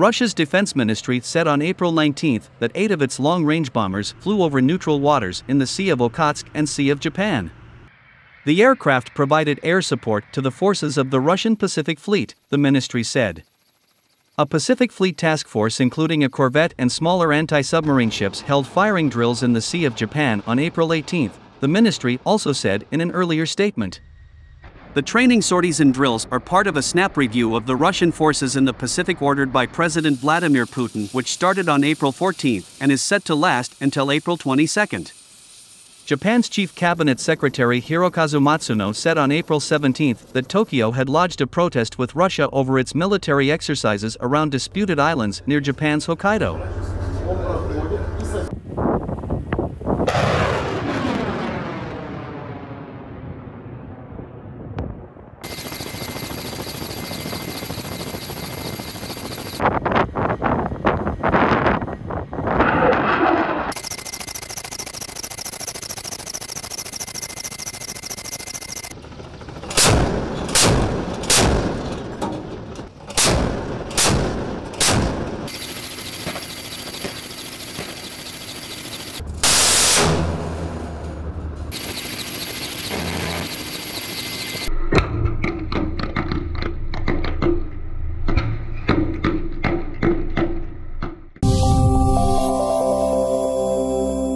Russia's defense ministry said on April 19 that eight of its long range bombers flew over neutral waters in the Sea of Okhotsk and Sea of Japan. The aircraft provided air support to the forces of the Russian Pacific Fleet, the ministry said. A Pacific Fleet task force, including a corvette and smaller anti submarine ships, held firing drills in the Sea of Japan on April 18, the ministry also said in an earlier statement. The training sorties and drills are part of a snap review of the Russian forces in the Pacific ordered by President Vladimir Putin, which started on April 14 and is set to last until April 22. Japan's Chief Cabinet Secretary Hirokazu Matsuno said on April 17 that Tokyo had lodged a protest with Russia over its military exercises around disputed islands near Japan's Hokkaido.